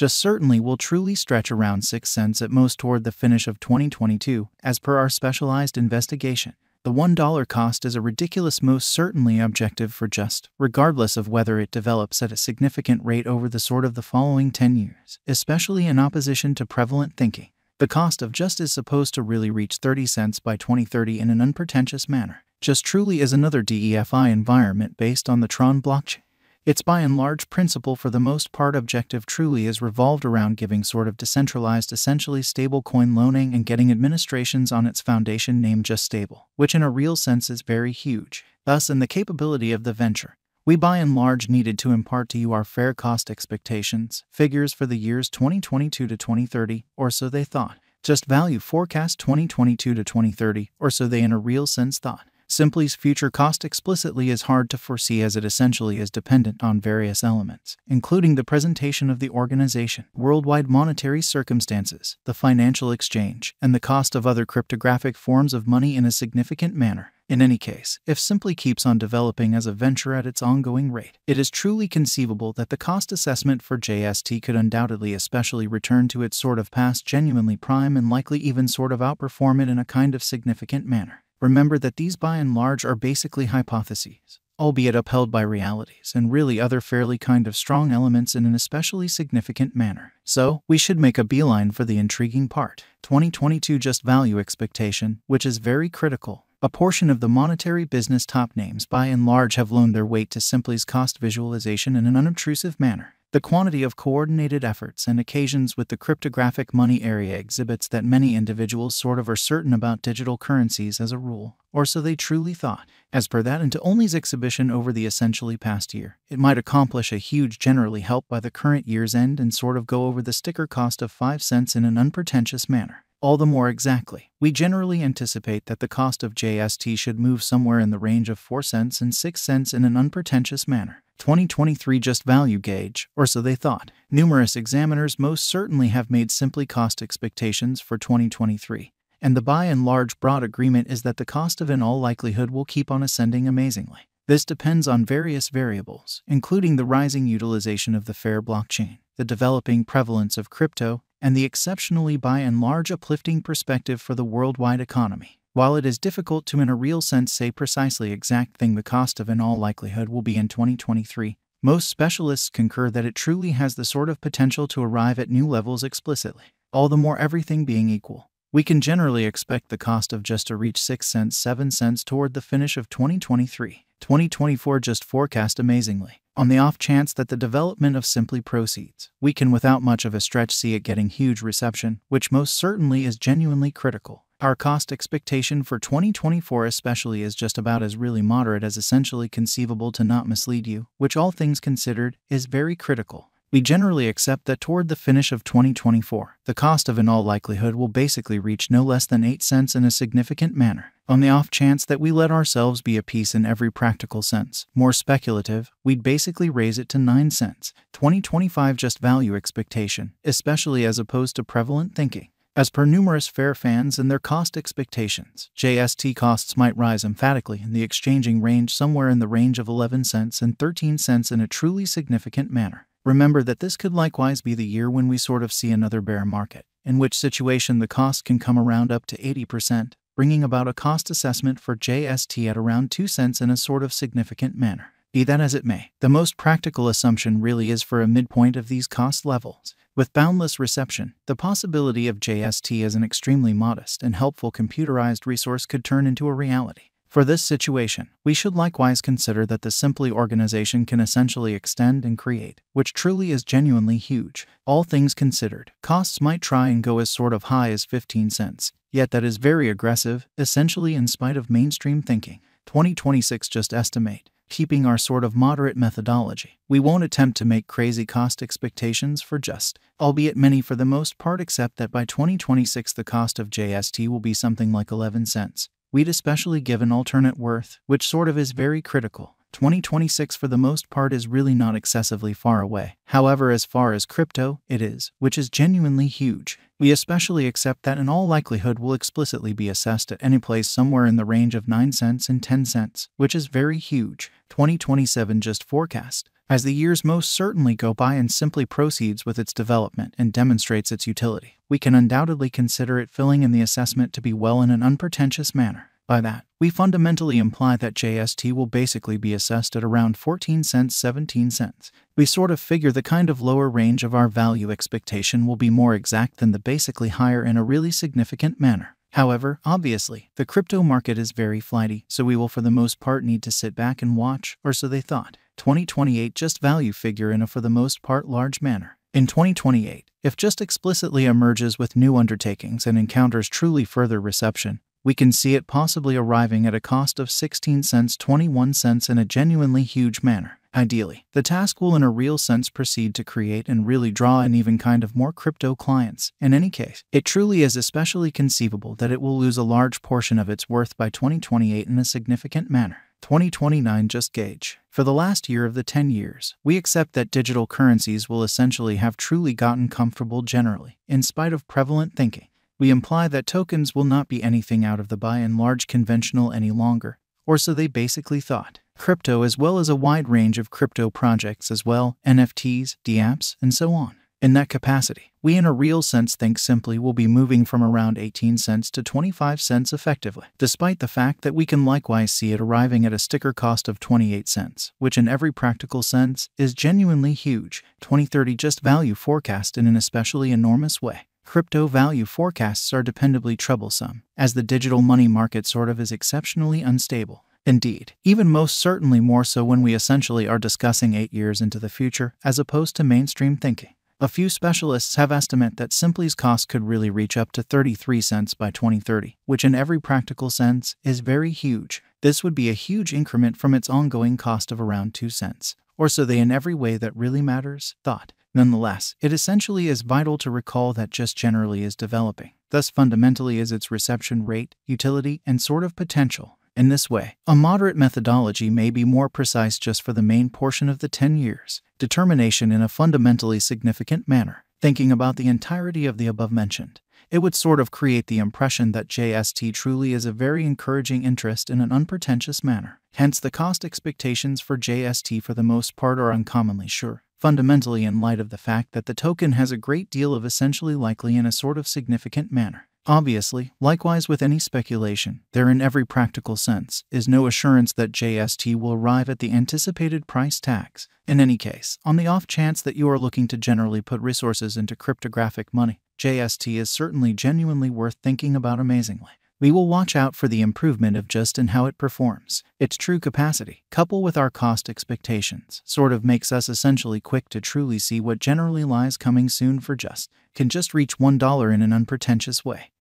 just certainly will truly stretch around 6 cents at most toward the finish of 2022, as per our specialized investigation. The $1 cost is a ridiculous, most certainly objective for just, regardless of whether it develops at a significant rate over the sort of the following 10 years, especially in opposition to prevalent thinking. The cost of just is supposed to really reach 30 cents by 2030 in an unpretentious manner. Just truly is another DEFI environment based on the Tron blockchain. Its by and large principle for the most part objective truly is revolved around giving sort of decentralized essentially stable coin loaning and getting administrations on its foundation named just stable, which in a real sense is very huge. Thus in the capability of the venture, we by and large needed to impart to you our fair cost expectations, figures for the years 2022 to 2030, or so they thought. Just value forecast 2022 to 2030, or so they in a real sense thought. Simply's future cost explicitly is hard to foresee as it essentially is dependent on various elements, including the presentation of the organization, worldwide monetary circumstances, the financial exchange, and the cost of other cryptographic forms of money in a significant manner. In any case, if Simply keeps on developing as a venture at its ongoing rate, it is truly conceivable that the cost assessment for JST could undoubtedly especially return to its sort of past genuinely prime and likely even sort of outperform it in a kind of significant manner. Remember that these by and large are basically hypotheses, albeit upheld by realities and really other fairly kind of strong elements in an especially significant manner. So, we should make a beeline for the intriguing part 2022 just value expectation, which is very critical. A portion of the monetary business top names by and large have loaned their weight to Simply's cost visualization in an unobtrusive manner. The quantity of coordinated efforts and occasions with the cryptographic money area exhibits that many individuals sort of are certain about digital currencies as a rule, or so they truly thought. As per that into Only's exhibition over the essentially past year, it might accomplish a huge generally help by the current year's end and sort of go over the sticker cost of 5 cents in an unpretentious manner. All the more exactly, we generally anticipate that the cost of JST should move somewhere in the range of 4 cents and 6 cents in an unpretentious manner. 2023 just value gauge, or so they thought. Numerous examiners most certainly have made simply cost expectations for 2023, and the by and large broad agreement is that the cost of in all likelihood will keep on ascending amazingly. This depends on various variables, including the rising utilization of the fair blockchain, the developing prevalence of crypto, and the exceptionally by and large uplifting perspective for the worldwide economy. While it is difficult to in a real sense say precisely exact thing the cost of in all likelihood will be in 2023, most specialists concur that it truly has the sort of potential to arrive at new levels explicitly. All the more everything being equal, we can generally expect the cost of just to reach 6 cents 7 cents toward the finish of 2023. 2024 just forecast amazingly. On the off chance that the development of Simply proceeds, we can without much of a stretch see it getting huge reception, which most certainly is genuinely critical. Our cost expectation for 2024 especially is just about as really moderate as essentially conceivable to not mislead you, which all things considered is very critical. We generally accept that toward the finish of 2024, the cost of in all likelihood will basically reach no less than 8 cents in a significant manner. On the off chance that we let ourselves be a piece in every practical sense, more speculative, we'd basically raise it to 9 cents. 2025 just value expectation, especially as opposed to prevalent thinking. As per numerous fair fans and their cost expectations, JST costs might rise emphatically in the exchanging range somewhere in the range of 11 cents and 13 cents in a truly significant manner. Remember that this could likewise be the year when we sort of see another bear market, in which situation the cost can come around up to 80%, bringing about a cost assessment for JST at around 2 cents in a sort of significant manner. Be that as it may, the most practical assumption really is for a midpoint of these cost levels. With boundless reception, the possibility of JST as an extremely modest and helpful computerized resource could turn into a reality. For this situation, we should likewise consider that the Simply organization can essentially extend and create, which truly is genuinely huge. All things considered, costs might try and go as sort of high as 15 cents, yet that is very aggressive, essentially in spite of mainstream thinking. 2026 just estimate, keeping our sort of moderate methodology. We won't attempt to make crazy cost expectations for just, albeit many for the most part accept that by 2026 the cost of JST will be something like 11 cents. We'd especially give an alternate worth, which sort of is very critical. 2026 for the most part is really not excessively far away. However, as far as crypto, it is, which is genuinely huge. We especially accept that in all likelihood will explicitly be assessed at any place somewhere in the range of 9 cents and 10 cents, which is very huge. 2027 just forecast. As the years most certainly go by and simply proceeds with its development and demonstrates its utility. We can undoubtedly consider it filling in the assessment to be well in an unpretentious manner. By that, we fundamentally imply that JST will basically be assessed at around 14 cents 17 cents. We sort of figure the kind of lower range of our value expectation will be more exact than the basically higher in a really significant manner. However, obviously, the crypto market is very flighty, so we will for the most part need to sit back and watch, or so they thought. 2028 just value figure in a for the most part large manner. In 2028, if just explicitly emerges with new undertakings and encounters truly further reception, we can see it possibly arriving at a cost of 16 cents 21 cents in a genuinely huge manner. Ideally, the task will in a real sense proceed to create and really draw an even kind of more crypto clients. In any case, it truly is especially conceivable that it will lose a large portion of its worth by 2028 in a significant manner. 2029 just gauge. For the last year of the 10 years, we accept that digital currencies will essentially have truly gotten comfortable generally, in spite of prevalent thinking we imply that tokens will not be anything out of the by and large conventional any longer, or so they basically thought. Crypto, as well as a wide range of crypto projects as well, NFTs, DApps, and so on. In that capacity, we in a real sense think simply will be moving from around 18 cents to 25 cents effectively, despite the fact that we can likewise see it arriving at a sticker cost of 28 cents, which in every practical sense is genuinely huge. 2030 just value forecast in an especially enormous way crypto value forecasts are dependably troublesome, as the digital money market sort of is exceptionally unstable. Indeed, even most certainly more so when we essentially are discussing eight years into the future as opposed to mainstream thinking. A few specialists have estimate that Simply's cost could really reach up to 33 cents by 2030, which in every practical sense is very huge. This would be a huge increment from its ongoing cost of around 2 cents, or so they in every way that really matters, thought. Nonetheless, it essentially is vital to recall that just generally is developing. Thus, fundamentally, is its reception rate, utility, and sort of potential. In this way, a moderate methodology may be more precise just for the main portion of the 10 years, determination in a fundamentally significant manner, thinking about the entirety of the above mentioned. It would sort of create the impression that JST truly is a very encouraging interest in an unpretentious manner. Hence, the cost expectations for JST for the most part are uncommonly sure fundamentally in light of the fact that the token has a great deal of essentially likely in a sort of significant manner. Obviously, likewise with any speculation, there in every practical sense is no assurance that JST will arrive at the anticipated price tags. In any case, on the off chance that you are looking to generally put resources into cryptographic money, JST is certainly genuinely worth thinking about amazingly. We will watch out for the improvement of just and how it performs. Its true capacity, coupled with our cost expectations, sort of makes us essentially quick to truly see what generally lies coming soon for just, can just reach $1 in an unpretentious way.